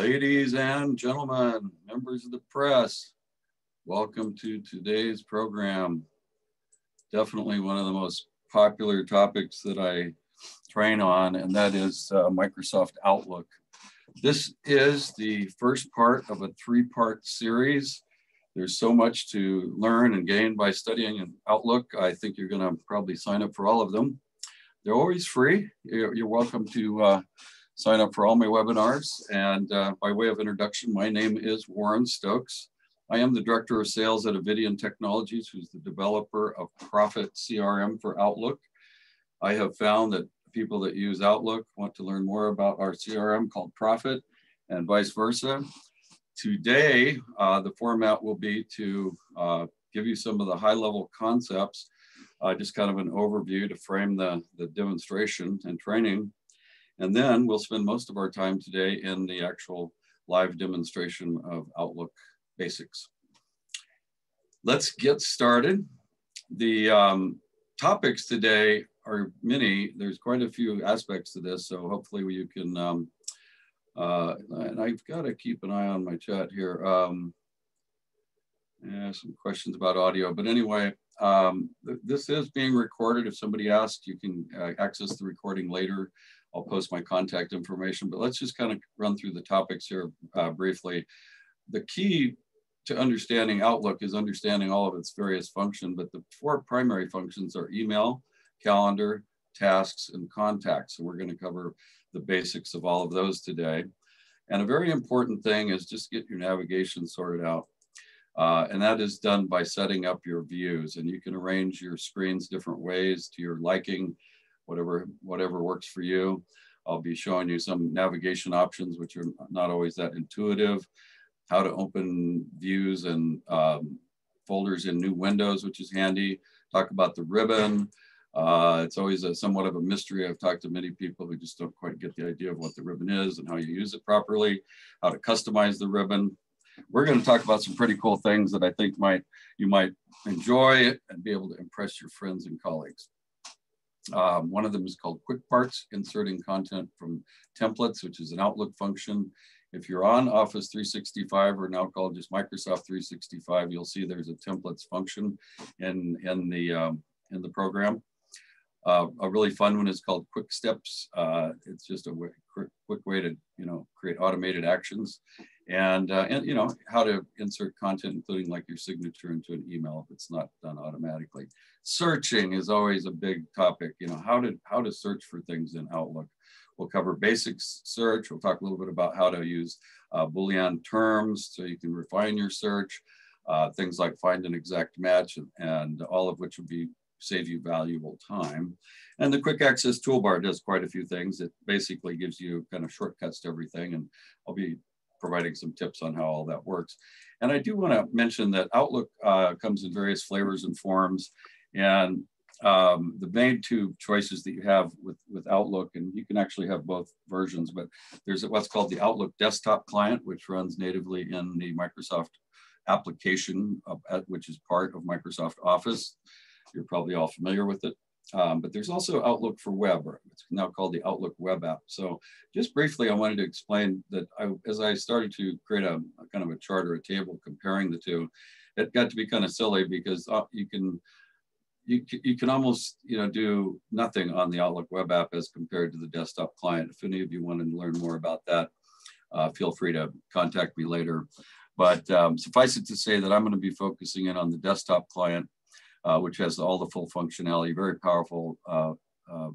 Ladies and gentlemen, members of the press, welcome to today's program. Definitely one of the most popular topics that I train on, and that is uh, Microsoft Outlook. This is the first part of a three-part series. There's so much to learn and gain by studying Outlook. I think you're gonna probably sign up for all of them. They're always free. You're, you're welcome to uh, sign up for all my webinars. And uh, by way of introduction, my name is Warren Stokes. I am the Director of Sales at Avidian Technologies, who's the developer of Prophet CRM for Outlook. I have found that people that use Outlook want to learn more about our CRM called Prophet and vice versa. Today, uh, the format will be to uh, give you some of the high level concepts, uh, just kind of an overview to frame the, the demonstration and training. And then we'll spend most of our time today in the actual live demonstration of Outlook basics. Let's get started. The um, topics today are many. There's quite a few aspects to this, so hopefully you can, um, uh, and I've got to keep an eye on my chat here. Um, yeah, some questions about audio, but anyway, um, th this is being recorded. If somebody asked, you can uh, access the recording later. I'll post my contact information, but let's just kind of run through the topics here uh, briefly. The key to understanding Outlook is understanding all of its various functions, but the four primary functions are email, calendar, tasks, and contacts. And we're gonna cover the basics of all of those today. And a very important thing is just get your navigation sorted out. Uh, and that is done by setting up your views. And you can arrange your screens different ways to your liking whatever, whatever works for you. I'll be showing you some navigation options, which are not always that intuitive, how to open views and um, folders in new windows, which is handy. Talk about the ribbon. Uh, it's always a, somewhat of a mystery. I've talked to many people who just don't quite get the idea of what the ribbon is and how you use it properly, how to customize the ribbon. We're going to talk about some pretty cool things that I think might you might enjoy and be able to impress your friends and colleagues. Um, one of them is called Quick Parts, inserting content from templates, which is an Outlook function. If you're on Office 365 or now called just Microsoft 365, you'll see there's a templates function in, in, the, um, in the program. Uh, a really fun one is called Quick Steps. Uh, it's just a quick, quick way to you know create automated actions, and uh, and you know how to insert content, including like your signature into an email if it's not done automatically. Searching is always a big topic. You know how to how to search for things in Outlook. We'll cover basics search. We'll talk a little bit about how to use uh, Boolean terms so you can refine your search. Uh, things like find an exact match and, and all of which would be save you valuable time. And the quick access toolbar does quite a few things. It basically gives you kind of shortcuts to everything. And I'll be providing some tips on how all that works. And I do want to mention that Outlook uh, comes in various flavors and forms. And um, the main two choices that you have with, with Outlook, and you can actually have both versions, but there's what's called the Outlook desktop client, which runs natively in the Microsoft application, which is part of Microsoft Office. You're probably all familiar with it. Um, but there's also Outlook for Web, or it's now called the Outlook Web App. So just briefly, I wanted to explain that I, as I started to create a, a, kind of a chart or a table comparing the two, it got to be kind of silly because uh, you can you, you can almost you know do nothing on the Outlook Web App as compared to the desktop client. If any of you want to learn more about that, uh, feel free to contact me later. But um, suffice it to say that I'm going to be focusing in on the desktop client which has all the full functionality, very powerful uh, uh,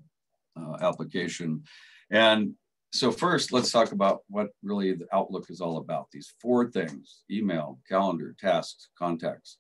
uh, application. And so first, let's talk about what really the Outlook is all about. These four things, email, calendar, tasks, contacts.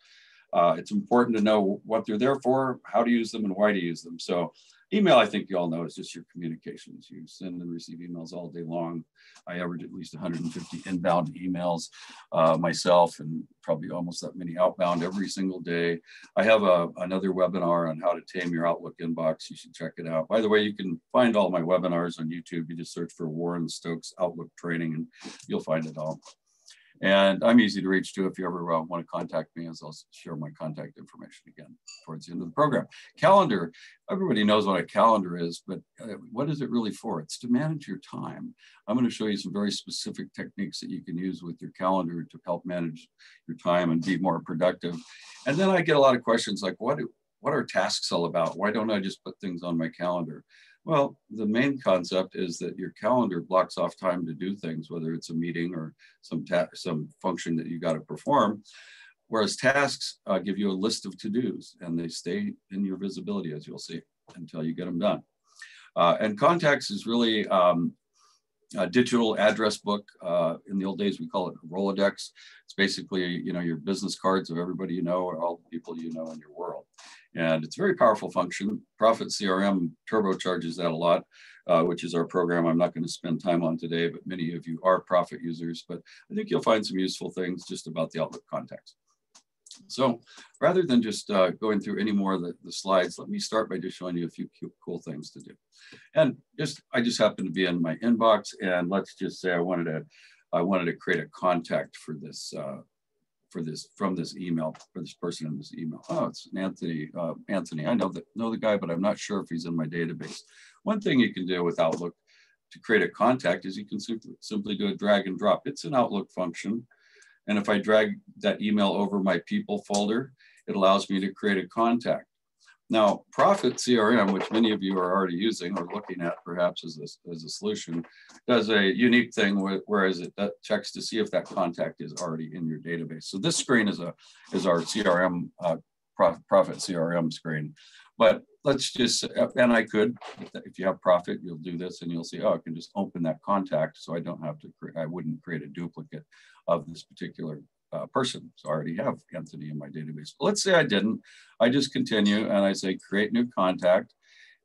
Uh, it's important to know what they're there for, how to use them, and why to use them. So Email, I think you all know, is just your communications. You send and receive emails all day long. I average at least 150 inbound emails uh, myself and probably almost that many outbound every single day. I have a, another webinar on how to tame your Outlook inbox. You should check it out. By the way, you can find all my webinars on YouTube. You just search for Warren Stokes Outlook Training and you'll find it all. And I'm easy to reach too if you ever uh, want to contact me, as I'll share my contact information again towards the end of the program. Calendar, everybody knows what a calendar is, but uh, what is it really for? It's to manage your time. I'm going to show you some very specific techniques that you can use with your calendar to help manage your time and be more productive. And then I get a lot of questions like, what, do, what are tasks all about? Why don't I just put things on my calendar? Well, the main concept is that your calendar blocks off time to do things, whether it's a meeting or some some function that you got to perform. Whereas tasks uh, give you a list of to-dos and they stay in your visibility, as you'll see, until you get them done. Uh, and contacts is really um, a digital address book. Uh, in the old days, we call it Rolodex. It's basically, you know, your business cards of everybody you know or all the people you know in your world. And it's a very powerful function. Prophet CRM turbocharges that a lot, uh, which is our program I'm not going to spend time on today, but many of you are Prophet users. But I think you'll find some useful things just about the Outlook contacts. So rather than just uh, going through any more of the, the, slides, let me start by just showing you a few cool things to do. And just I just happened to be in my inbox, and let's just say I wanted to I wanted to create a contact for this uh, for this from this email for this person in this email. Oh, it's Anthony. Uh, Anthony, I know that know the guy, but I'm not sure if he's in my database. One thing you can do with Outlook to create a contact is you can simply simply do a drag and drop. It's an Outlook function, and if I drag that email over my people folder, it allows me to create a contact. Now, Prophet CRM, which many of you are already using or looking at perhaps as a, as a solution, does a unique thing whereas it checks to see if that contact is already in your database. So this screen is, a, is our CRM, uh, Prophet CRM screen. But let's just, and I could, if you have Prophet, you'll do this and you'll see, oh, I can just open that contact so I don't have to, I wouldn't create a duplicate of this particular uh, person. So I already have Anthony in my database. But let's say I didn't. I just continue and I say create new contact.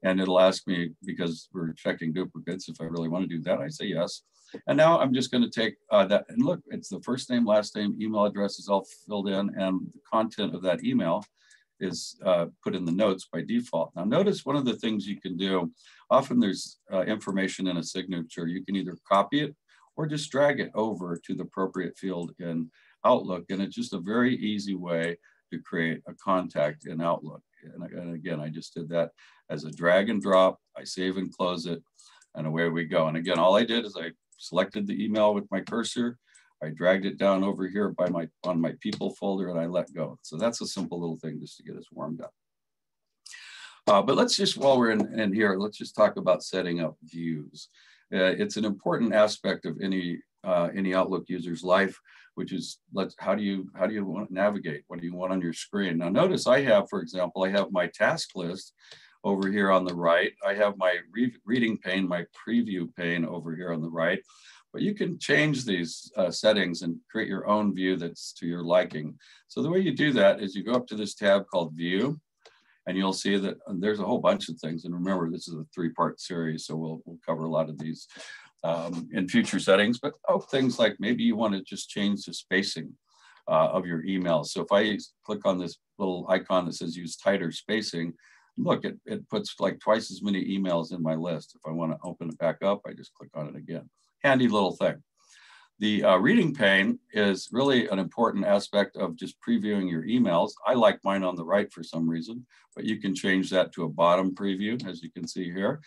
And it'll ask me because we're checking duplicates. If I really want to do that, I say yes. And now I'm just going to take uh, that and look, it's the first name, last name, email address is all filled in, and the content of that email is uh, put in the notes by default. Now notice one of the things you can do, often there's uh, information in a signature. You can either copy it or just drag it over to the appropriate field in Outlook. And it's just a very easy way to create a contact in Outlook. And, and again, I just did that as a drag and drop. I save and close it and away we go. And again, all I did is I selected the email with my cursor. I dragged it down over here by my on my people folder and I let go. So that's a simple little thing just to get us warmed up. Uh, but let's just, while we're in, in, here, let's just talk about setting up views. Uh, it's an important aspect of any uh, any Outlook user's life which is let's how do you how do you navigate? What do you want on your screen? Now notice I have, for example, I have my task list over here on the right. I have my re reading pane, my preview pane over here on the right. But you can change these uh, settings and create your own view that's to your liking. So the way you do that is you go up to this tab called View, and you'll see that uh, there's a whole bunch of things. And remember, this is a three-part series, so we'll, we'll cover a lot of these um, in future settings, but oh, things like maybe you want to just change the spacing uh, of your emails. So if I click on this little icon that says use tighter spacing, look, it, it puts like twice as many emails in my list. If I want to open it back up, I just click on it again. Handy little thing. The uh, reading pane is really an important aspect of just previewing your emails. I like mine on the right for some reason, but you can change that to a bottom preview, as you can see here.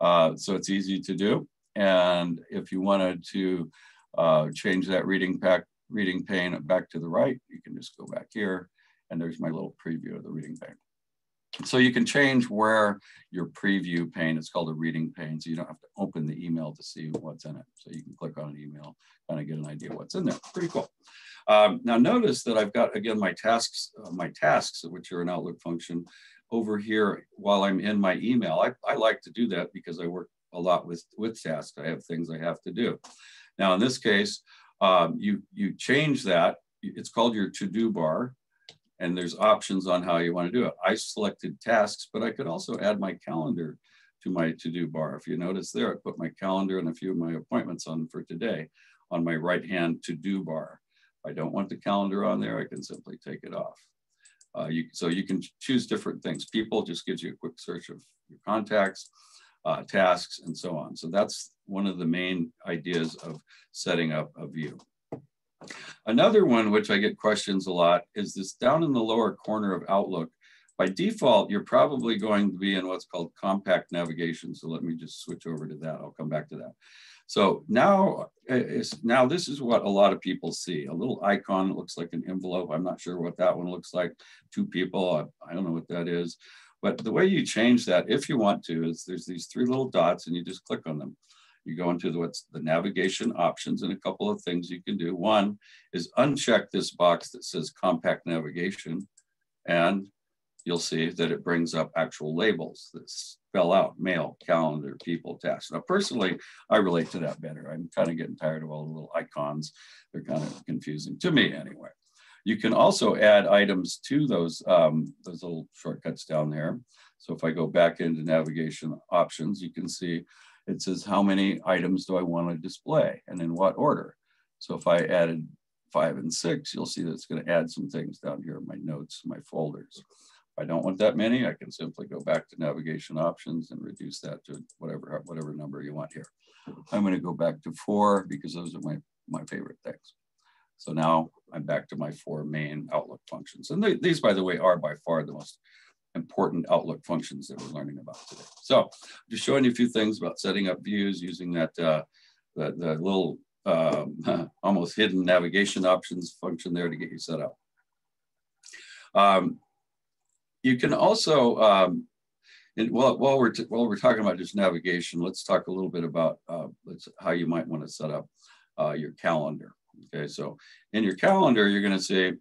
Uh, so it's easy to do. And if you wanted to uh, change that reading pack, reading pane back to the right, you can just go back here and there's my little preview of the reading pane. So you can change where your preview pane, it's called a reading pane, so you don't have to open the email to see what's in it. So you can click on an email, kind of get an idea what's in there. Pretty cool. Um, now notice that I've got, again, my tasks, uh, my tasks, which are an Outlook function, over here while I'm in my email. I, I like to do that because I work a lot with, with tasks. I have things I have to do. Now, in this case, um, you, you change that. It's called your to-do bar, and there's options on how you want to do it. I selected tasks, but I could also add my calendar to my to-do bar. If you notice there, I put my calendar and a few of my appointments on for today on my right-hand to-do bar. If I don't want the calendar on there, I can simply take it off. Uh, you, so you can choose different things. People just gives you a quick search of your contacts uh, tasks, and so on. So that's one of the main ideas of setting up a view. Another one, which I get questions a lot, is this down in the lower corner of Outlook. By default, you're probably going to be in what's called compact navigation. So let me just switch over to that. I'll come back to that. So now, eh, now this is what a lot of people see. A little icon that looks like an envelope. I'm not sure what that one looks like. Two people, I, I don't know what that is. But the way you change that, if you want to, is there's these three little dots and you just click on them. You go into the, what's the navigation options and a couple of things you can do. One is uncheck this box that says compact navigation and you'll see that it brings up actual labels that spell out mail, calendar, people, tasks. Now, personally, I relate to that better. I'm kind of getting tired of all the little icons. They're kind of confusing to me anyway. You can also add items to those, um, those little shortcuts down there. So if I go back into navigation options, you can see it says how many items do I want to display and in what order. So if I added five and six, you'll see that it's going to add some things down here in my notes, my folders. If I don't want that many, I can simply go back to navigation options and reduce that to whatever, whatever number you want here. I'm going to go back to four because those are my, my favorite things. So now I'm back to my four main Outlook functions. And these, by the way, are by far the most important Outlook functions that we're learning about today. So just showing you a few things about setting up views using that, uh, the, the little um, almost hidden navigation options function there to get you set up. Um, you can also, um, and while, while, we're while we're talking about just navigation, let's talk a little bit about uh, how you might want to set up uh, your calendar. Okay, so in your calendar, you're going to see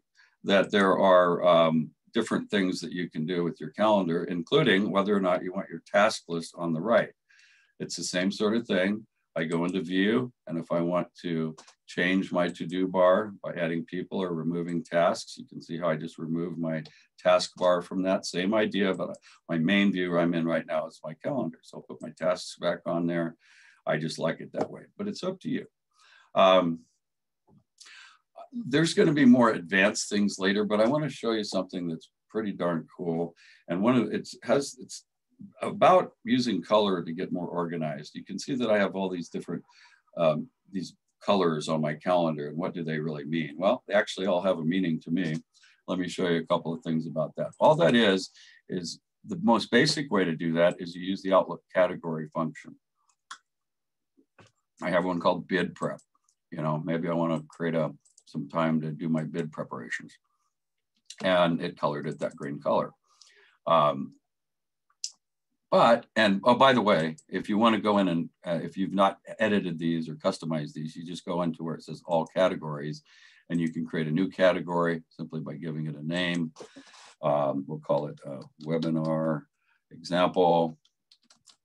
that there are um, different things that you can do with your calendar, including whether or not you want your task list on the right. It's the same sort of thing. I go into view, and if I want to change my to-do bar by adding people or removing tasks, you can see how I just removed my task bar from that. Same idea, but my main view I'm in right now is my calendar. So I'll put my tasks back on there. I just like it that way, but it's up to you. Um, there's going to be more advanced things later, but I want to show you something that's pretty darn cool. And one of it has it's about using color to get more organized. You can see that I have all these different um, these colors on my calendar, and what do they really mean? Well, they actually all have a meaning to me. Let me show you a couple of things about that. All that is, is the most basic way to do that is you use the Outlook category function. I have one called bid prep. You know, maybe I want to create a some time to do my bid preparations. And it colored it that green color. Um, but, and oh, by the way, if you want to go in and uh, if you've not edited these or customized these, you just go into where it says all categories and you can create a new category simply by giving it a name. Um, we'll call it a webinar example.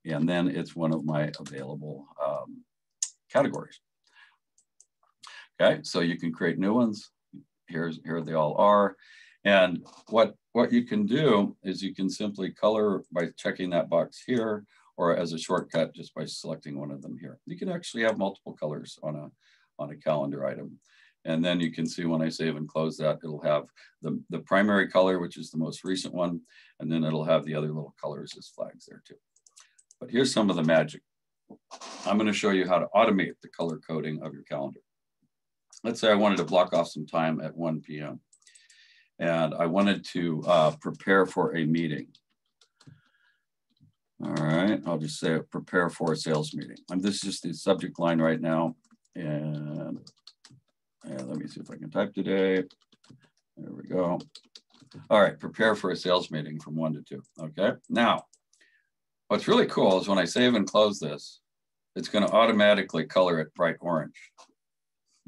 And then it's one of my available um, categories. Okay, so you can create new ones. Here's here they all are. And what, what you can do is you can simply color by checking that box here or as a shortcut just by selecting one of them here. You can actually have multiple colors on a, on a calendar item. And then you can see when I save and close that, it'll have the, the primary color, which is the most recent one, and then it'll have the other little colors as flags there too. But here's some of the magic. I'm gonna show you how to automate the color coding of your calendar let's say I wanted to block off some time at 1 p.m. and I wanted to uh, prepare for a meeting. All right, I'll just say prepare for a sales meeting. And this is just the subject line right now. And, and let me see if I can type today. There we go. All right, prepare for a sales meeting from one to two. Okay, now what's really cool is when I save and close this, it's going to automatically color it bright orange.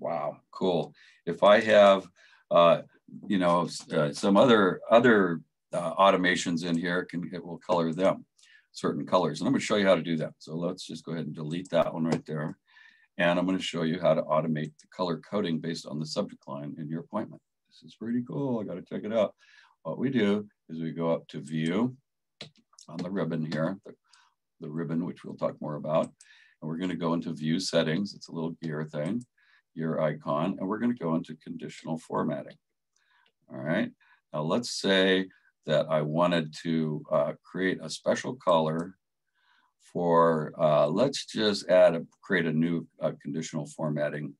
Wow, cool. If I have, uh, you know, uh, some other other uh, automations in here, can it will color them certain colors. And I'm going to show you how to do that. So let's just go ahead and delete that one right there. And I'm going to show you how to automate the color coding based on the subject line in your appointment. This is pretty cool. I got to check it out. What we do is we go up to view on the ribbon here, the, the ribbon, which we'll talk more about. And we're going to go into view settings. It's a little gear thing your icon, and we're going to go into conditional formatting. All right. Now let's say that I wanted to uh, create a special color for, uh, let's just add a, create a new uh, conditional formatting.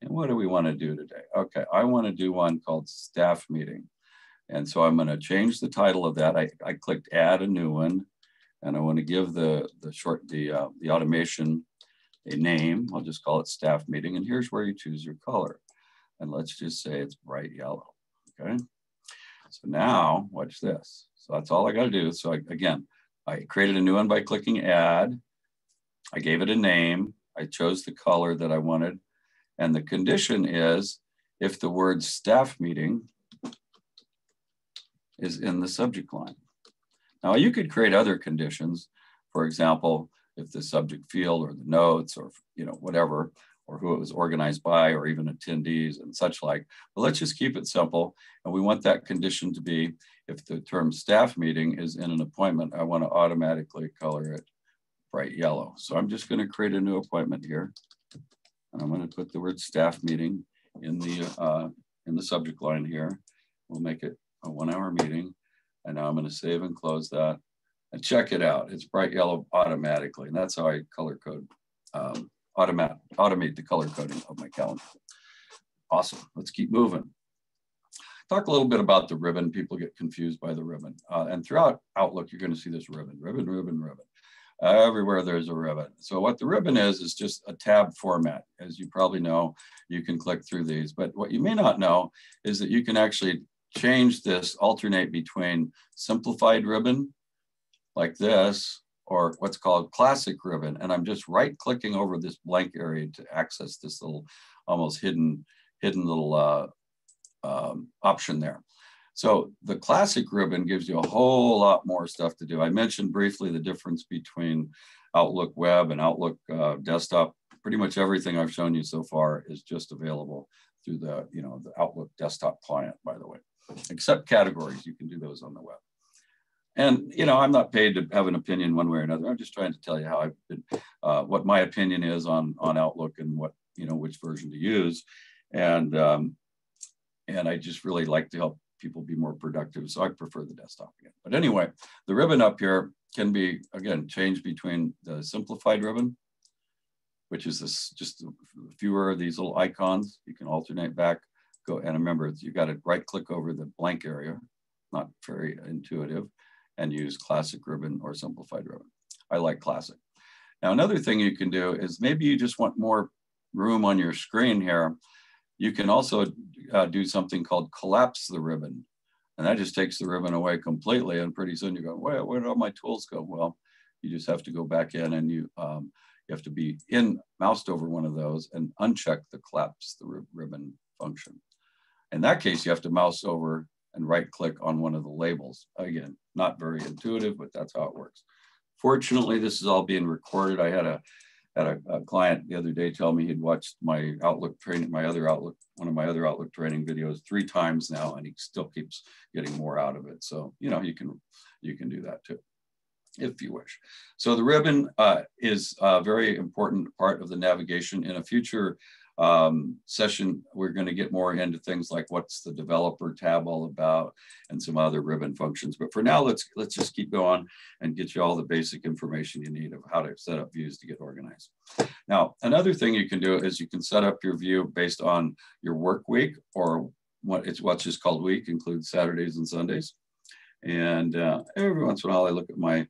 And what do we want to do today? Okay, I want to do one called staff meeting. And so I'm going to change the title of that. I, I clicked add a new one and I want to give the, the short, the, uh, the automation a name. I'll just call it staff meeting. And here's where you choose your color. And let's just say it's bright yellow, okay? So now watch this. So that's all I got to do. So I, again, I created a new one by clicking add. I gave it a name. I chose the color that I wanted. And the condition is if the word staff meeting is in the subject line. Now you could create other conditions. For example, if the subject field or the notes or you know whatever, or who it was organized by or even attendees and such like. But let's just keep it simple. And we want that condition to be if the term staff meeting is in an appointment, I want to automatically color it bright yellow. So I'm just going to create a new appointment here. And I'm going to put the word staff meeting in the, uh, in the subject line here. We'll make it a one hour meeting. And now I'm going to save and close that and check it out. It's bright yellow automatically. And that's how I color code, um, automate, automate the color coding of my calendar. Awesome. Let's keep moving. Talk a little bit about the ribbon. People get confused by the ribbon. Uh, and throughout Outlook, you're going to see this ribbon, ribbon, ribbon, ribbon. Everywhere there's a ribbon. So what the ribbon is, is just a tab format. As you probably know, you can click through these. But what you may not know is that you can actually change this, alternate between simplified ribbon, like this, or what's called classic ribbon. And I'm just right clicking over this blank area to access this little almost hidden, hidden little uh, um, option there. So the classic ribbon gives you a whole lot more stuff to do. I mentioned briefly the difference between Outlook Web and Outlook uh, Desktop. Pretty much everything I've shown you so far is just available through the, you know, the Outlook Desktop client, by the way, except categories. You can do those on the web. And you know, I'm not paid to have an opinion one way or another. I'm just trying to tell you how I've been, uh, what my opinion is on on Outlook and what you know which version to use. And um, and I just really like to help people be more productive. So I prefer the desktop again. But anyway, the ribbon up here can be, again, changed between the simplified ribbon, which is this just fewer of these little icons. You can alternate back, go, and remember, you got to right click over the blank area, not very intuitive, and use classic ribbon or simplified ribbon. I like classic. Now, another thing you can do is maybe you just want more room on your screen here. You can also uh, do something called collapse the ribbon. And that just takes the ribbon away completely. And pretty soon you go, where, where did all my tools go? Well, you just have to go back in and you, um, you have to be in moused over one of those and uncheck the collapse the ribbon function. In that case, you have to mouse over and right click on one of the labels. Again, not very intuitive, but that's how it works. Fortunately, this is all being recorded. I had a had a, a, client the other day tell me he'd watched my Outlook training, my other Outlook, one of my other Outlook training videos three times now, and he still keeps getting more out of it. So you know you can you can do that too, if you wish. So the ribbon uh, is a very important part of the navigation. In a future um, session, we're going to get more into things like what's the developer tab all about and some other ribbon functions. But for now, let's let's just keep going and get you all the basic information you need of how to set up views to get organized. Now, another thing you can do is you can set up your view based on your work week or what it's what's just called week, includes Saturdays and Sundays. And uh, every once in a while, I look at my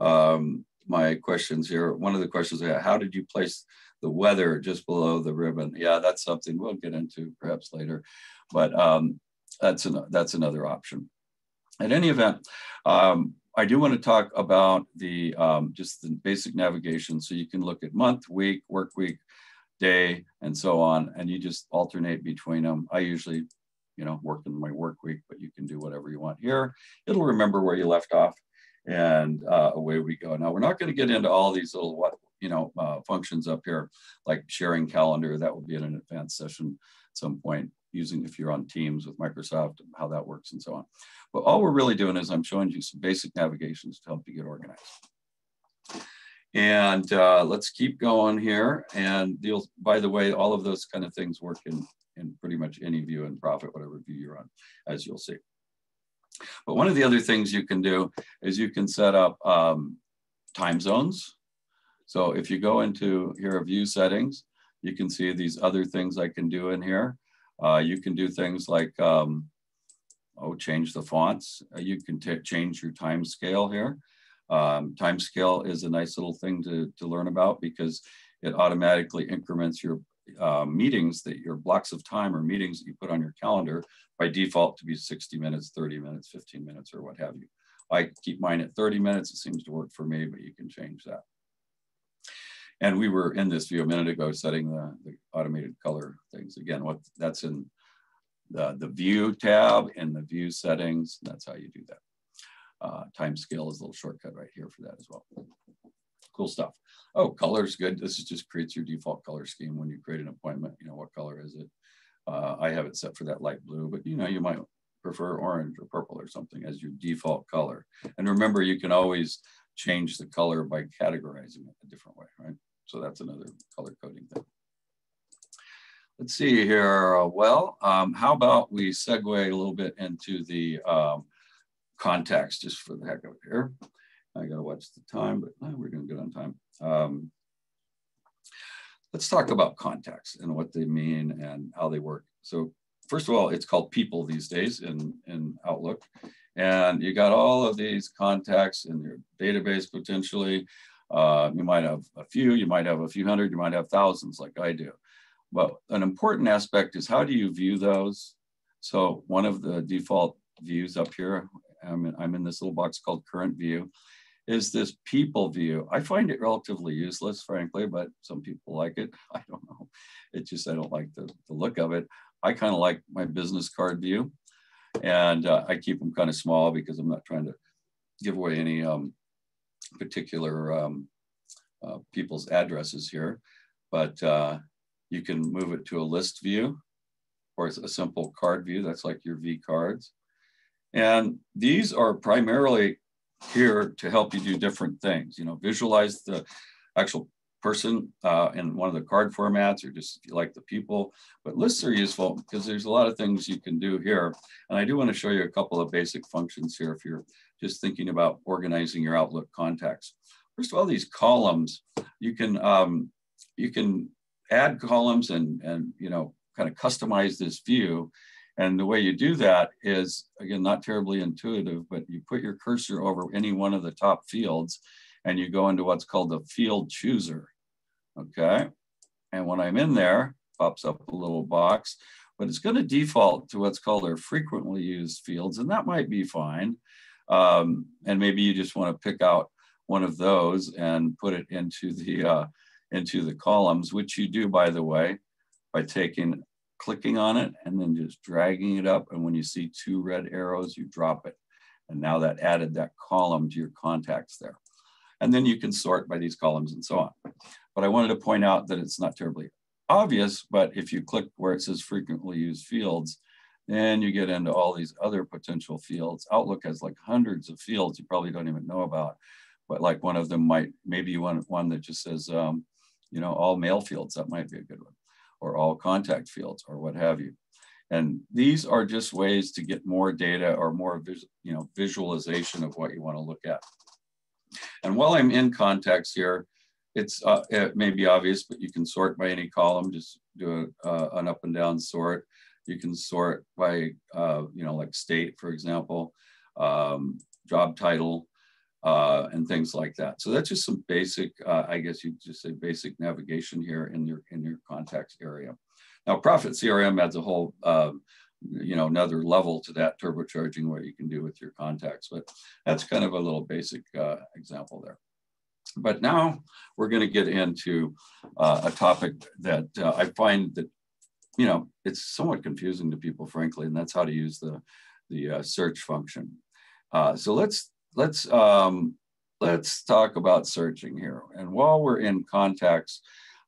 um, my questions here. One of the questions I how did you place the weather just below the ribbon. Yeah, that's something we'll get into perhaps later, but um, that's, an, that's another option. At any event, um, I do want to talk about the um, just the basic navigation. So you can look at month, week, work week, day, and so on, and you just alternate between them. I usually, you know, work in my work week, but you can do whatever you want here. It'll remember where you left off, and uh, away we go. Now we're not going to get into all these little what you know, uh, functions up here, like sharing calendar. That will be in an advanced session at some point using if you're on Teams with Microsoft how that works and so on. But all we're really doing is I'm showing you some basic navigations to help you get organized. And uh, let's keep going here. And deals, by the way, all of those kind of things work in, in pretty much any view in Prophet, whatever view you're on, as you'll see. But one of the other things you can do is you can set up um, time zones. So if you go into here view settings, You can see these other things I can do in here. Uh, you can do things like, um, oh, change the fonts. Uh, you can change your time scale here. Um, time scale is a nice little thing to, to learn about because it automatically increments your uh, meetings that your blocks of time or meetings that you put on your calendar by default to be 60 minutes, 30 minutes, 15 minutes, or what have you. I keep mine at 30 minutes. It seems to work for me, but you can change that. And we were in this view a minute ago setting the, the automated color things. Again, what that's in the, the view tab in the view settings. That's how you do that. Uh, time scale is a little shortcut right here for that as well. Cool stuff. Oh, color is good. This is just creates your default color scheme when you create an appointment. You know, what color is it? Uh, I have it set for that light blue, but you know, you might prefer orange or purple or something as your default color. And remember, you can always change the color by categorizing it a different way, right? So that's another color coding thing. Let's see here. Well, um, how about we segue a little bit into the um, contacts just for the heck of it here. I gotta watch the time, but oh, we're doing good on time. Um, let's talk about contacts and what they mean and how they work. So first of all, it's called people these days in, in Outlook. And you got all of these contacts in your database potentially. Uh, you might have a few, you might have a few hundred, you might have thousands like I do. But an important aspect is how do you view those? So one of the default views up here, I'm in, I'm in this little box called current view, is this people view. I find it relatively useless, frankly, but some people like it. I don't know. It just, I don't like the, the look of it. I kind of like my business card view and uh, I keep them kind of small because I'm not trying to give away any um, particular um, uh, people's addresses here, but uh, you can move it to a list view or a simple card view. That's like your V cards. And these are primarily here to help you do different things, you know, visualize the actual person uh, in one of the card formats or just like the people. But lists are useful because there's a lot of things you can do here. And I do want to show you a couple of basic functions here if you're just thinking about organizing your Outlook contacts. First of all, these columns, you can, um, you can add columns and, and you know, kind of customize this view. And the way you do that is, again, not terribly intuitive, but you put your cursor over any one of the top fields and you go into what's called the field chooser okay? And when I'm in there, pops up a little box, but it's gonna default to what's called our frequently used fields, and that might be fine. Um, and maybe you just wanna pick out one of those and put it into the, uh, into the columns, which you do, by the way, by taking, clicking on it and then just dragging it up. And when you see two red arrows, you drop it. And now that added that column to your contacts there. And then you can sort by these columns and so on. But I wanted to point out that it's not terribly obvious, but if you click where it says frequently used fields, then you get into all these other potential fields. Outlook has like hundreds of fields you probably don't even know about, but like one of them might, maybe you want one that just says, um, you know, all mail fields, that might be a good one, or all contact fields, or what have you. And these are just ways to get more data or more you know, visualization of what you want to look at. And while I'm in contacts here, it's uh, it may be obvious, but you can sort by any column. Just do a, uh, an up and down sort. You can sort by uh, you know like state, for example, um, job title, uh, and things like that. So that's just some basic, uh, I guess you just say basic navigation here in your in your contacts area. Now, Prophet CRM adds a whole um, you know another level to that turbocharging what you can do with your contacts, but that's kind of a little basic uh, example there. But now we're going to get into uh, a topic that uh, I find that, you know, it's somewhat confusing to people, frankly, and that's how to use the, the uh, search function. Uh, so let's, let's, um, let's talk about searching here. And while we're in contacts,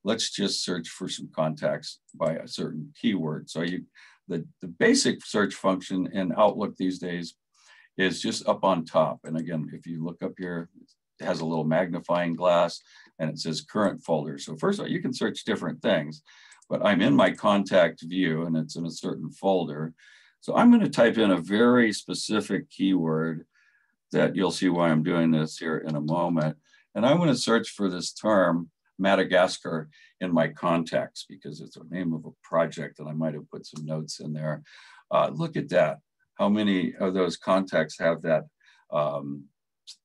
let's just search for some contacts by a certain keyword. So you, the, the basic search function in Outlook these days is just up on top. And again, if you look up here, it has a little magnifying glass and it says current folder. So first of all, you can search different things, but I'm in my contact view and it's in a certain folder. So I'm gonna type in a very specific keyword that you'll see why I'm doing this here in a moment. And I'm gonna search for this term, Madagascar, in my contacts because it's a name of a project and I might have put some notes in there. Uh, look at that. How many of those contacts have that um,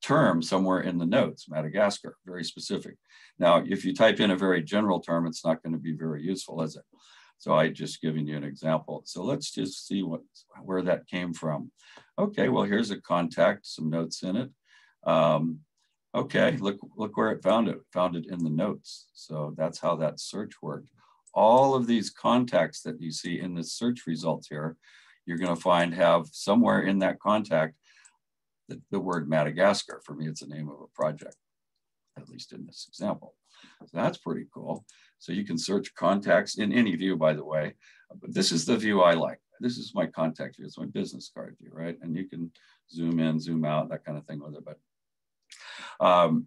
term somewhere in the notes, Madagascar, very specific. Now, if you type in a very general term, it's not going to be very useful, is it? So I just giving you an example. So let's just see what where that came from. Okay, well, here's a contact, some notes in it. Um, okay, look, look where it found it, found it in the notes. So that's how that search worked. All of these contacts that you see in the search results here, you're gonna find have somewhere in that contact the, the word Madagascar. For me, it's the name of a project, at least in this example. So that's pretty cool. So you can search contacts in any view, by the way. But this is the view I like. This is my contact view. It's my business card view, right? And you can zoom in, zoom out, that kind of thing with it. But um,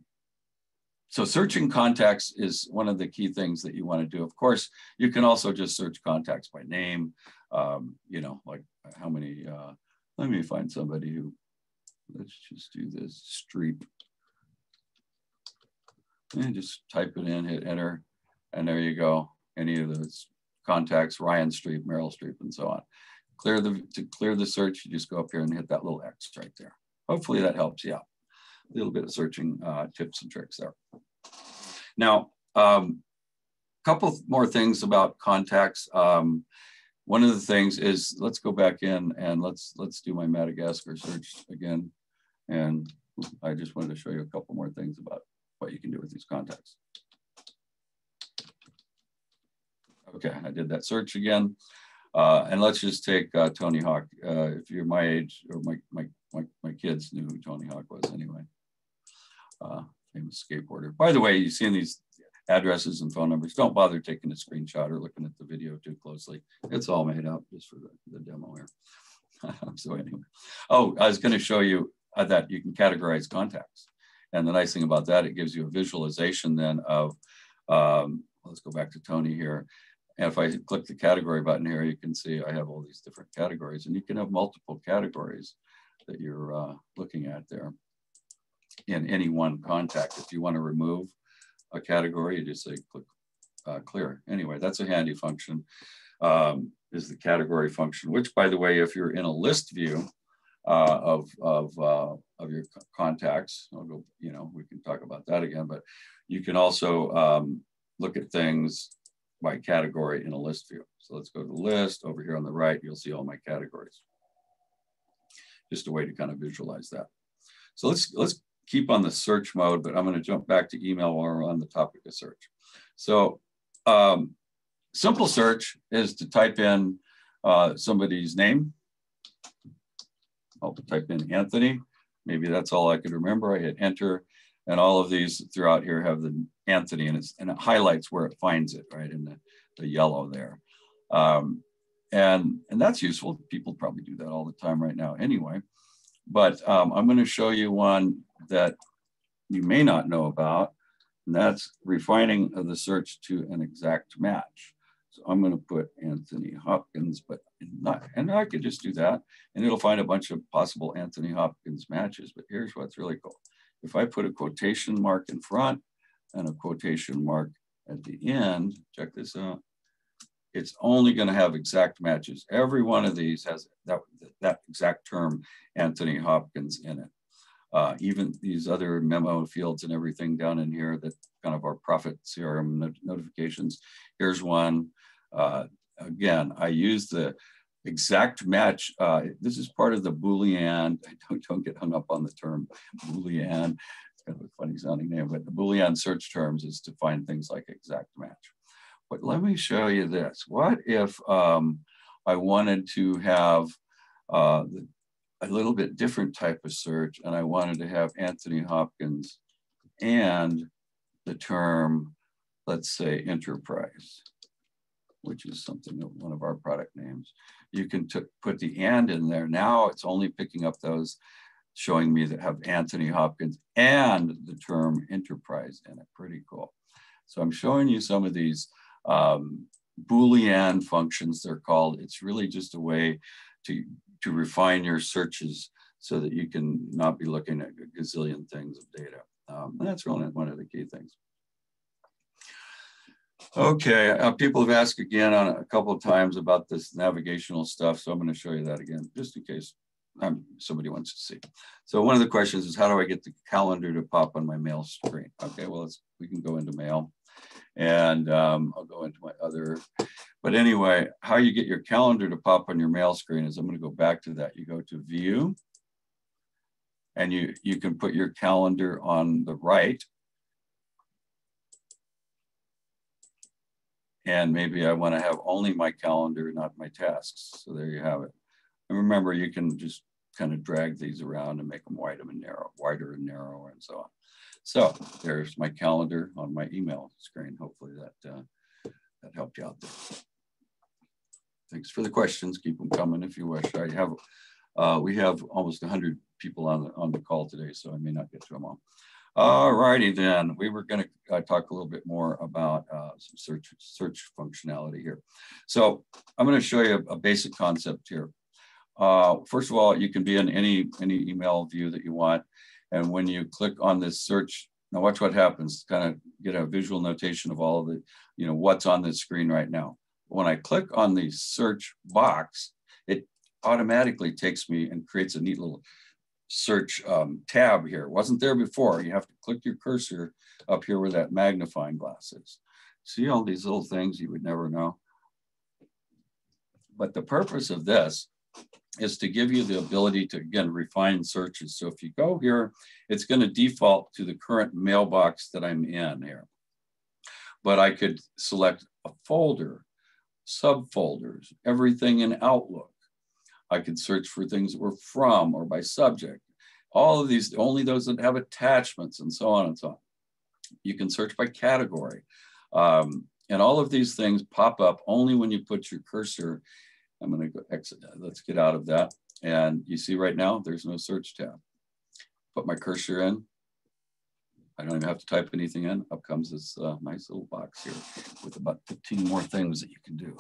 so searching contacts is one of the key things that you want to do. Of course, you can also just search contacts by name. Um, you know, like how many, uh, let me find somebody who, let's just do this, Streep. And just type it in, hit enter. And there you go. Any of those contacts, Ryan Streep, Meryl Streep, and so on. Clear the, to clear the search, you just go up here and hit that little X right there. Hopefully that helps you out. A little bit of searching uh, tips and tricks there. Now, a um, couple more things about contacts. Um, one of the things is, let's go back in and let's let's do my Madagascar search again. And I just wanted to show you a couple more things about what you can do with these contacts. Okay, I did that search again. Uh, and let's just take uh, Tony Hawk. Uh, if you're my age, or my, my, my, my, kids knew who Tony Hawk was anyway. Uh, famous skateboarder. By the way, you see these addresses and phone numbers, don't bother taking a screenshot or looking at the video too closely. It's all made up just for the, the demo here. so anyway, oh, I was gonna show you uh, that you can categorize contacts. And the nice thing about that, it gives you a visualization then of, um, let's go back to Tony here. And if I click the category button here, you can see I have all these different categories and you can have multiple categories that you're uh, looking at there in any one contact. If you want to remove a category, you just say click uh, clear. Anyway, that's a handy function um, is the category function, which by the way, if you're in a list view uh, of, of, uh, of your contacts, I'll go, you know, we can talk about that again, but you can also um, look at things by category in a list view. So let's go to the list. Over here on the right, you'll see all my categories. Just a way to kind of visualize that. So let's, let's keep on the search mode, but I'm going to jump back to email while we're on the topic of search. So um, simple search is to type in uh, somebody's name. I'll type in Anthony. Maybe that's all I could remember. I hit enter and all of these throughout here have the Anthony and, and it highlights where it finds it, right, in the, the yellow there. Um, and, and that's useful. People probably do that all the time right now anyway. But um, I'm gonna show you one that you may not know about, and that's refining of the search to an exact match. So I'm gonna put Anthony Hopkins, but not, and I could just do that, and it'll find a bunch of possible Anthony Hopkins matches, but here's what's really cool. If I put a quotation mark in front and a quotation mark at the end, check this out, it's only going to have exact matches. Every one of these has that, that exact term, Anthony Hopkins, in it. Uh, even these other memo fields and everything down in here that kind of our Prophet CRM not notifications. Here's one. Uh, again, I use the exact match. Uh, this is part of the Boolean. Don't, don't get hung up on the term Boolean. It's kind of a funny sounding name, but the Boolean search terms is to find things like exact match. But let me show you this. What if um, I wanted to have uh, a little bit different type of search and I wanted to have Anthony Hopkins and the term, let's say enterprise, which is something of one of our product names you can put the and in there. Now it's only picking up those showing me that have Anthony Hopkins and the term enterprise in it. Pretty cool. So I'm showing you some of these um, Boolean functions, they're called. It's really just a way to, to refine your searches so that you can not be looking at a gazillion things of data. Um, that's really one of the key things. Okay, uh, people have asked again on a couple of times about this navigational stuff, so I'm going to show you that again, just in case um, somebody wants to see. So one of the questions is how do I get the calendar to pop on my mail screen? Okay, well, we can go into mail and um, I'll go into my other, but anyway, how you get your calendar to pop on your mail screen is I'm going to go back to that. You go to view and you, you can put your calendar on the right And maybe I want to have only my calendar, not my tasks. So there you have it. And remember, you can just kind of drag these around and make them wider and narrow, wider and narrower and so on. So there's my calendar on my email screen. Hopefully that, uh, that helped you out there. Thanks for the questions. Keep them coming if you wish. I have, uh, we have almost 100 people on the, on the call today, so I may not get to them all. All righty then, we were going to uh, talk a little bit more about uh, some search search functionality here. So I'm going to show you a, a basic concept here. Uh, first of all, you can be in any any email view that you want, and when you click on this search, now watch what happens. Kind of get a visual notation of all of the, you know, what's on the screen right now. When I click on the search box, it automatically takes me and creates a neat little search um, tab here. It wasn't there before. You have to click your cursor up here where that magnifying glass is. See all these little things you would never know. But the purpose of this is to give you the ability to, again, refine searches. So if you go here, it's going to default to the current mailbox that I'm in here. But I could select a folder, subfolders, everything in Outlook. I could search for things that were from or by subject. All of these, only those that have attachments and so on and so on. You can search by category. Um, and all of these things pop up only when you put your cursor. I'm going to go exit. Let's get out of that. And you see right now, there's no search tab. Put my cursor in. I don't even have to type anything in. Up comes this uh, nice little box here with about 15 more things that you can do.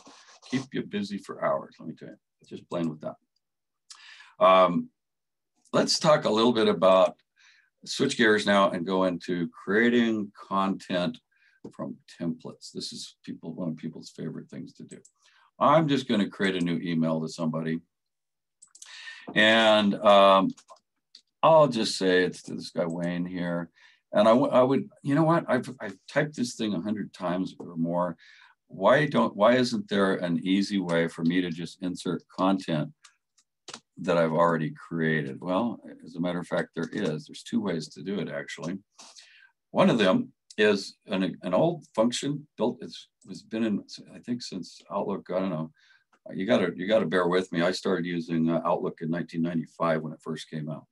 Keep you busy for hours, let me tell you just playing with that. Um, let's talk a little bit about, switch gears now and go into creating content from templates. This is people one of people's favorite things to do. I'm just going to create a new email to somebody. And um, I'll just say it's to this guy Wayne here. And I, I would, you know what? I've, I've typed this thing a hundred times or more why don't why isn't there an easy way for me to just insert content that I've already created? Well, as a matter of fact, there is. There's two ways to do it actually. One of them is an, an old function built. It's, it's been in I think since Outlook. I don't know. You gotta you gotta bear with me. I started using uh, Outlook in 1995 when it first came out.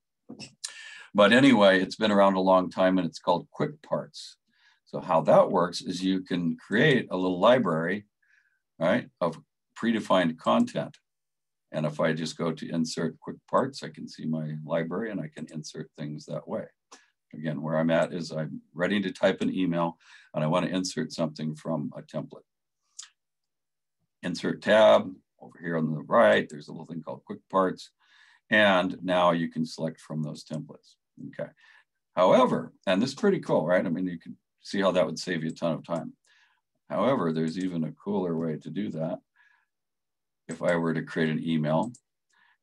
But anyway, it's been around a long time and it's called Quick Parts. So how that works is you can create a little library, right, of predefined content. And if I just go to insert quick parts, I can see my library and I can insert things that way. Again, where I'm at is I'm ready to type an email and I want to insert something from a template. Insert tab over here on the right, there's a little thing called quick parts. And now you can select from those templates. Okay. However, and this is pretty cool, right? I mean, you can see how that would save you a ton of time. However, there's even a cooler way to do that. If I were to create an email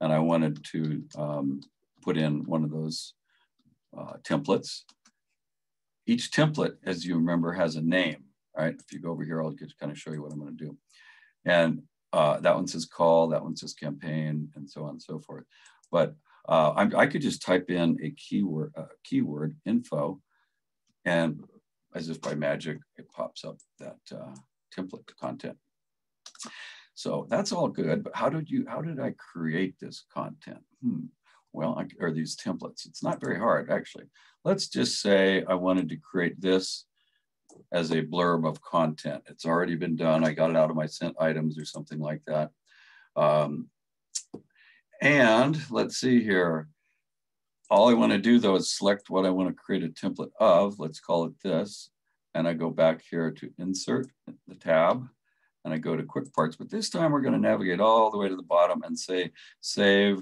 and I wanted to um, put in one of those uh, templates, each template, as you remember, has a name, right? If you go over here, I'll just kind of show you what I'm gonna do. And uh, that one says call, that one says campaign, and so on and so forth. But uh, I, I, could just type in a keyword, uh, keyword info, and as if by magic, it pops up that uh, template content. So that's all good, but how did you, how did I create this content? Hmm. Well, or these templates, it's not very hard actually. Let's just say I wanted to create this as a blurb of content. It's already been done. I got it out of my sent items or something like that. Um, and let's see here. All I want to do though is select what I want to create a template of. Let's call it this. And I go back here to insert the tab and I go to quick parts. But this time we're going to navigate all the way to the bottom and say save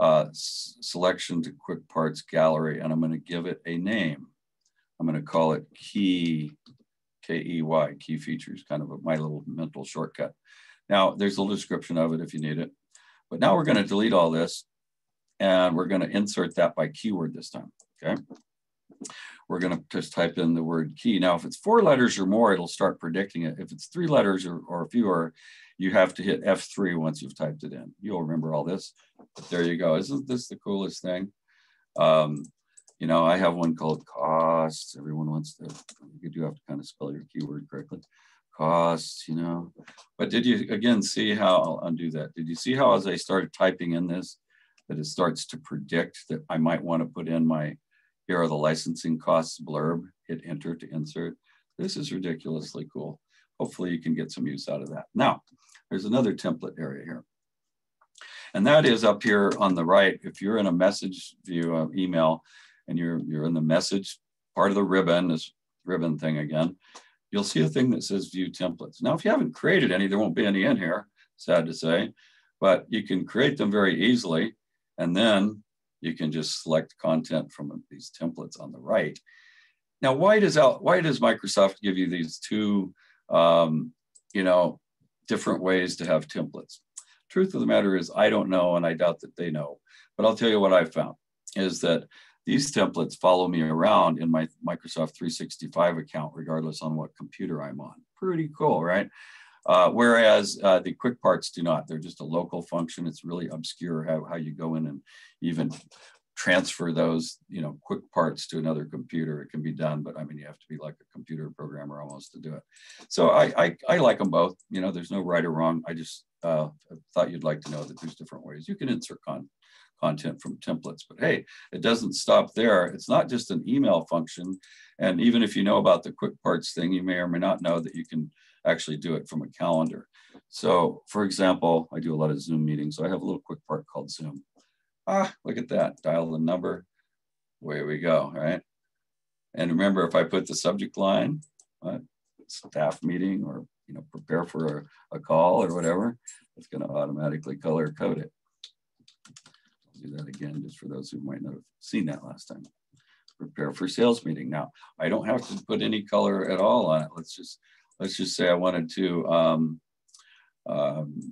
uh, selection to quick parts gallery. And I'm going to give it a name. I'm going to call it key K-E-Y, key features, kind of a, my little mental shortcut. Now, there's a little description of it if you need it. But now we're going to delete all this and we're going to insert that by keyword this time, okay? We're going to just type in the word key. Now, if it's four letters or more, it'll start predicting it. If it's three letters or, or fewer, you have to hit F3 once you've typed it in. You'll remember all this. There you go. Isn't this the coolest thing? Um, you know, I have one called costs. Everyone wants to, you do have to kind of spell your keyword correctly. Costs, you know. But did you, again, see how, I'll undo that. Did you see how as I started typing in this, that it starts to predict that I might want to put in my, here are the licensing costs blurb, hit enter to insert. This is ridiculously cool. Hopefully you can get some use out of that. Now, there's another template area here. And that is up here on the right. If you're in a message view of email and you're, you're in the message part of the ribbon, this ribbon thing again, you'll see a thing that says view templates. Now, if you haven't created any, there won't be any in here, sad to say, but you can create them very easily. And then you can just select content from these templates on the right. Now, why does, why does Microsoft give you these two, um, you know, different ways to have templates? Truth of the matter is, I don't know, and I doubt that they know. But I'll tell you what I found is that these templates follow me around in my Microsoft 365 account, regardless on what computer I'm on. Pretty cool, right? Uh, whereas uh, the quick parts do not. They're just a local function. It's really obscure how, how you go in and even transfer those, you know, quick parts to another computer. It can be done, but I mean, you have to be like a computer programmer almost to do it. So I, I, I like them both. You know, there's no right or wrong. I just uh, thought you'd like to know that there's different ways you can insert con content from templates. But hey, it doesn't stop there. It's not just an email function. And even if you know about the quick parts thing, you may or may not know that you can actually do it from a calendar. So for example, I do a lot of Zoom meetings. So I have a little quick part called Zoom. Ah, look at that, dial the number, away we go, right? And remember, if I put the subject line, uh, staff meeting or you know prepare for a, a call or whatever, it's going to automatically color code it. I'll do that again just for those who might not have seen that last time. Prepare for sales meeting. Now, I don't have to put any color at all on it. Let's just let's just say I wanted to um, um,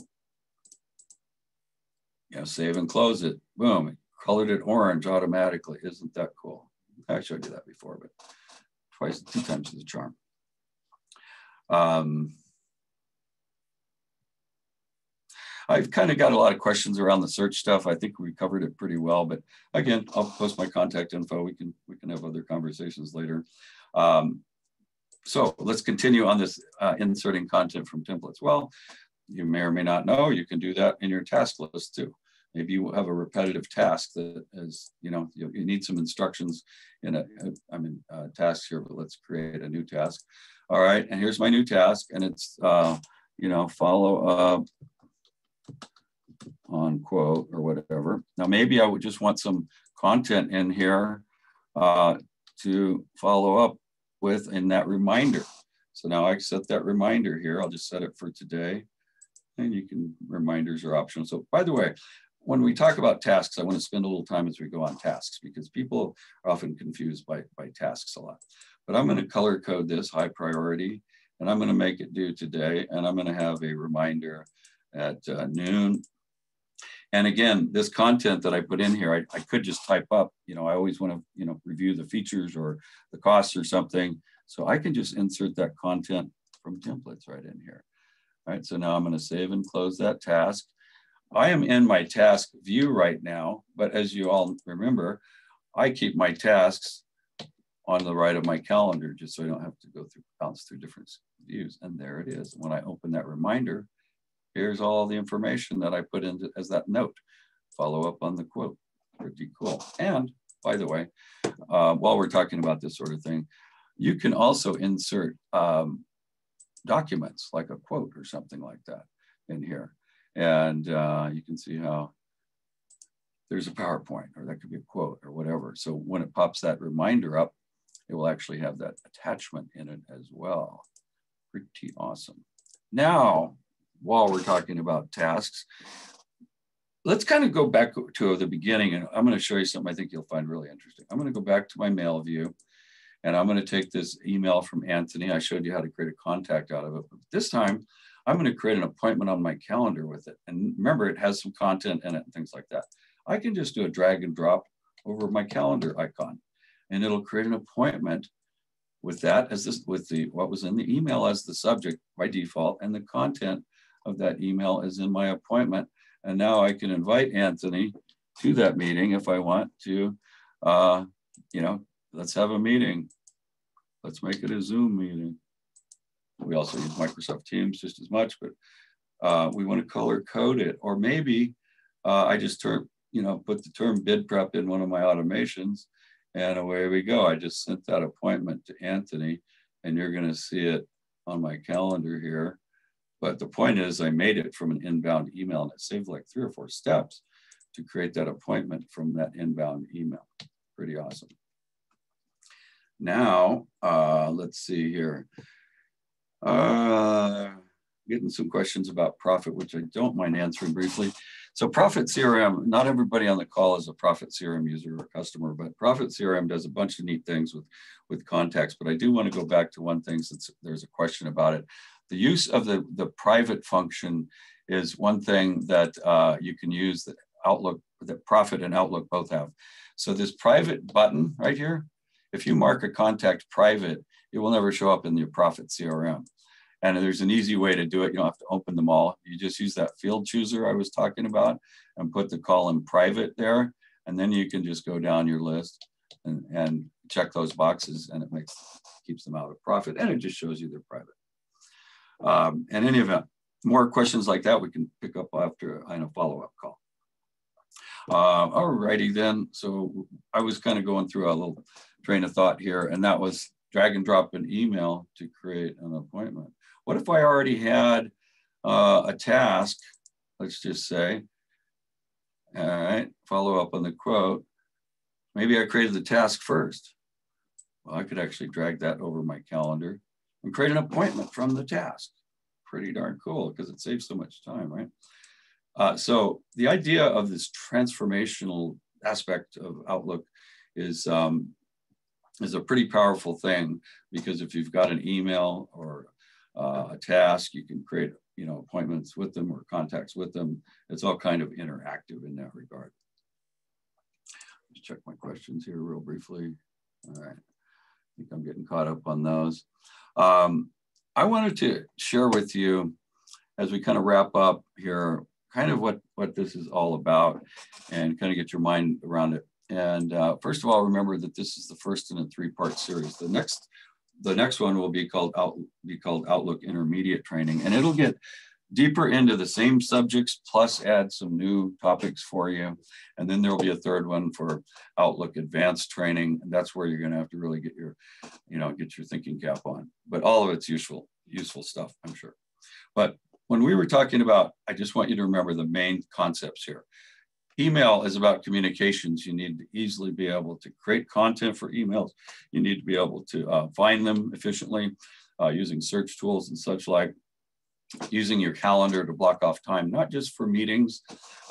you know, save and close it. Boom, colored it orange automatically. Isn't that cool? I showed you that before, but twice, two times is the charm. Um, I've kind of got a lot of questions around the search stuff. I think we covered it pretty well, but again, I'll post my contact info. We can we can have other conversations later. Um, so let's continue on this uh, inserting content from templates. Well, you may or may not know, you can do that in your task list too. Maybe you have a repetitive task that is, you know, you, you need some instructions in a, I mean, uh, tasks here, but let's create a new task. All right, and here's my new task, and it's, uh, you know, follow up on quote or whatever. Now, maybe I would just want some content in here uh, to follow up with in that reminder. So now I set that reminder here. I'll just set it for today and you can, reminders are optional. So by the way, when we talk about tasks, I want to spend a little time as we go on tasks because people are often confused by, by tasks a lot. But I'm going to color code this high priority and I'm going to make it due today. And I'm going to have a reminder at uh, noon. And again, this content that I put in here, I, I could just type up, you know, I always want to, you know, review the features or the costs or something. So I can just insert that content from templates right in here. All right, so now I'm gonna save and close that task. I am in my task view right now, but as you all remember, I keep my tasks on the right of my calendar just so I don't have to go through bounce through different views. And there it is. When I open that reminder, here's all the information that I put into as that note. Follow up on the quote. Pretty cool. And by the way, uh, while we're talking about this sort of thing, you can also insert um, documents like a quote or something like that in here. And uh, you can see how there's a PowerPoint or that could be a quote or whatever. So when it pops that reminder up, it will actually have that attachment in it as well. Pretty awesome. Now, while we're talking about tasks, let's kind of go back to the beginning and I'm going to show you something I think you'll find really interesting. I'm going to go back to my mail view And I'm going to take this email from Anthony. I showed you how to create a contact out of it. But this time, I'm going to create an appointment on my calendar with it. And remember, it has some content in it and things like that. I can just do a drag and drop over my calendar icon and it'll create an appointment with that as this with the what was in the email as the subject by default and the content of that email is in my appointment and now I can invite Anthony to that meeting if I want to uh, you know let's have a meeting let's make it a zoom meeting we also use Microsoft Teams just as much but uh, we want to color code it or maybe uh, I just term you know put the term bid prep in one of my automations and away we go. I just sent that appointment to Anthony and you're gonna see it on my calendar here. But the point is I made it from an inbound email and it saved like three or four steps to create that appointment from that inbound email. Pretty awesome. Now, uh, let's see here. Uh, getting some questions about Prophet, which I don't mind answering briefly. So Prophet CRM, not everybody on the call is a Prophet CRM user or customer, but Prophet CRM does a bunch of neat things with, with contacts. But I do want to go back to one thing since there's a question about it. The use of the, the private function is one thing that uh, you can use that Outlook, that Prophet and Outlook both have. So this private button right here, if you mark a contact private, it will never show up in your Prophet CRM. And there's an easy way to do it. You don't have to open them all. You just use that field chooser I was talking about and put the column private there. And then you can just go down your list and, and check those boxes and it makes keeps them out of Prophet and it just shows you they're private. Um, in any event, more questions like that we can pick up after in a follow-up call. Uh, all righty then. So I was kind of going through a little train of thought here and that was drag and drop an email to create an appointment. What if I already had uh, a task, let's just say, all right, follow up on the quote. Maybe I created the task first. Well, I could actually drag that over my calendar and create an appointment from the task. Pretty darn cool because it saves so much time, right? Uh, so the idea of this transformational aspect of Outlook is um, is a pretty powerful thing because if you've got an email or uh, a task, you can create you know appointments with them or contacts with them. It's all kind of interactive in that regard. Just check my questions here real briefly. All right, I think I'm getting caught up on those. Um, I wanted to share with you as we kind of wrap up here, kind of what, what this is all about and kind of get your mind around it. And uh, first of all, remember that this is the first in a three-part series. The next the next one will be called out be called Outlook Intermediate Training, and it'll get deeper into the same subjects plus add some new topics for you. And then there will be a third one for Outlook Advanced Training, and that's where you're going to have to really get your, you know, get your thinking cap on. But all of it's useful, useful stuff, I'm sure. But when we were talking about, I just want you to remember the main concepts here. Email is about communications. You need to easily be able to create content for emails. You need to be able to uh, find them efficiently uh, using search tools and such like. Using your calendar to block off time, not just for meetings,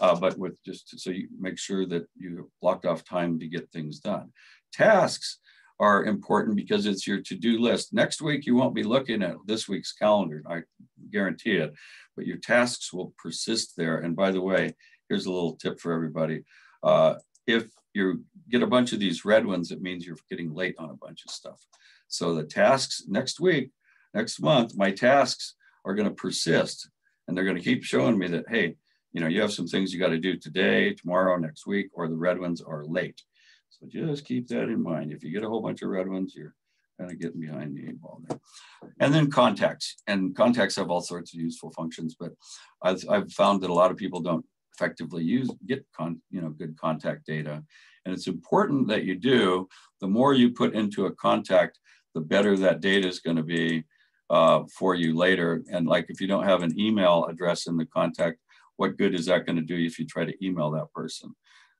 uh, but with just so you make sure that you blocked off time to get things done. Tasks are important because it's your to-do list. Next week, you won't be looking at this week's calendar, I guarantee it, but your tasks will persist there. And by the way, here's a little tip for everybody. Uh, if you get a bunch of these red ones, it means you're getting late on a bunch of stuff. So the tasks next week, next month, my tasks are going to persist and they're going to keep showing me that, hey, you know, you have some things you got to do today, tomorrow, next week, or the red ones are late. So just keep that in mind. If you get a whole bunch of red ones, you're kind of getting behind the eight ball there. And then contacts. And contacts have all sorts of useful functions, but I've, I've found that a lot of people don't effectively use get con, you know good contact data. And it's important that you do. The more you put into a contact the better that data is going to be uh, for you later. And like if you don't have an email address in the contact what good is that going to do if you try to email that person?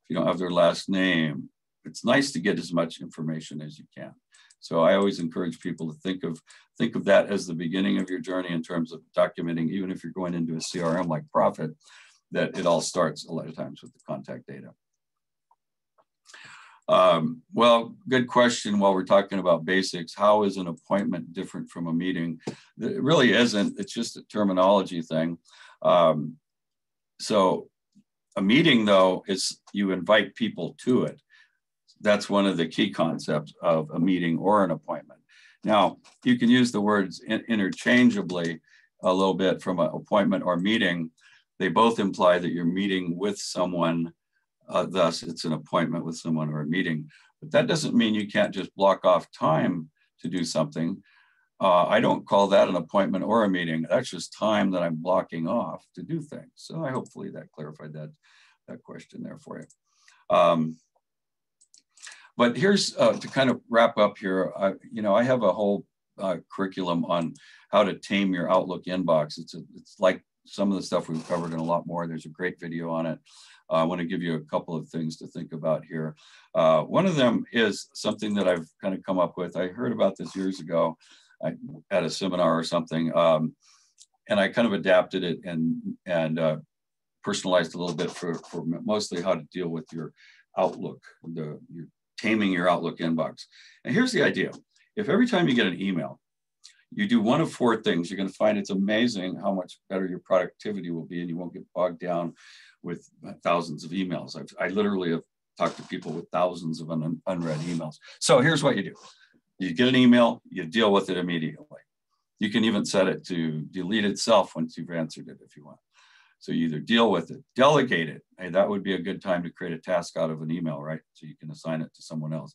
If you don't have their last name it's nice to get as much information as you can. So i always encourage people to think of think of that as the beginning of your journey in terms of documenting even if you're going into a crm like Prophet that it all starts a lot of times with the contact data. Um, well, good question. While we're talking about basics, how is an appointment different from a meeting? It really isn't. It's just a terminology thing. Um, so a meeting, though, is you invite people to it. That's one of the key concepts of a meeting or an appointment. Now, you can use the words in interchangeably a little bit from an appointment or meeting. They both imply that you're meeting with someone uh, thus, it's an appointment with someone or a meeting. But that doesn't mean you can't just block off time to do something. Uh, I don't call that an appointment or a meeting. That's just time that I'm blocking off to do things. So I hopefully that clarified that, that question there for you. Um, but here's uh, to kind of wrap up here. I, you know, I have a whole uh, curriculum on how to tame your Outlook inbox. It's a, it's like some of the stuff we've covered and a lot more. There's a great video on it. Uh, I want to give you a couple of things to think about here. Uh, one of them is something that I've kind of come up with. I heard about this years ago I, at a seminar or something, um, and I kind of adapted it and and uh, personalized a little bit for, for mostly how to deal with your Outlook, the you're taming your Outlook inbox. And here's the idea: if every time you get an email, you do one of four things, you're going to find it's amazing how much better your productivity will be, and you won't get bogged down with thousands of emails. I've, I literally have talked to people with thousands of un, unread emails. So here's what you do. You get an email, you deal with it immediately. You can even set it to delete itself once you've answered it if you want. So you either deal with it, delegate it. Hey, that would be a good time to create a task out of an email, right? So you can assign it to someone else.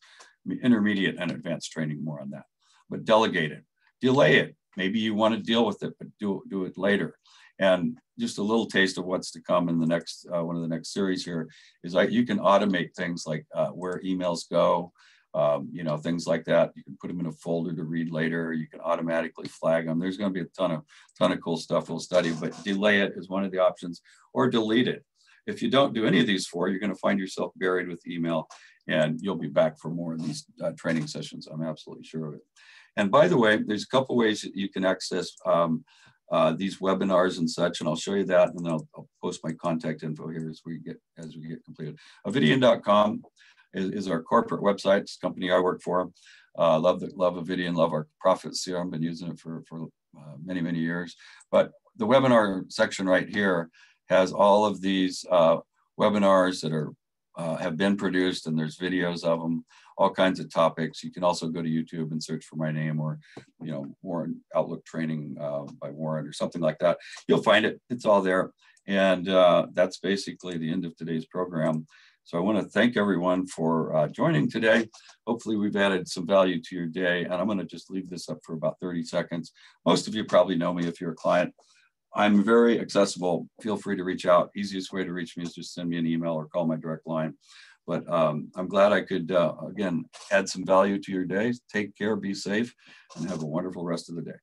Intermediate and advanced training more on that. But delegate it, delay it. Maybe you want to deal with it, but do, do it later. And just a little taste of what's to come in the next uh, one of the next series here is like you can automate things like uh, where emails go, um, you know, things like that. You can put them in a folder to read later. You can automatically flag them. There's going to be a ton of ton of cool stuff we'll study, but delay it is one of the options, or delete it. If you don't do any of these four, you're going to find yourself buried with email, and you'll be back for more of these uh, training sessions. I'm absolutely sure of it. And by the way, there's a couple ways that you can access um, uh, these webinars and such, and I'll show you that, and then I'll, I'll, post my contact info here as we get as we get completed. Avidian.com is, is our corporate website. It's company I work for. Uh, love the love Avidian, love our Prophet CRM. Been using it for for uh, many many years. But the webinar section right here has all of these uh, webinars that are uh, have been produced, and there's videos of them all kinds of topics. You can also go to YouTube and search for my name or, you know, Warren Outlook Training uh, by Warren or something like that. You'll find it. It's all there. And uh, that's basically the end of today's program. So I want to thank everyone for uh, joining today. Hopefully we've added some value to your day. And I'm going to just leave this up for about 30 seconds. Most of you probably know me if you're a client. I'm very accessible. Feel free to reach out. Easiest way to reach me is just send me an email or call my direct line. But um, I'm glad I could, uh, again, add some value to your day. Take care, be safe, and have a wonderful rest of the day.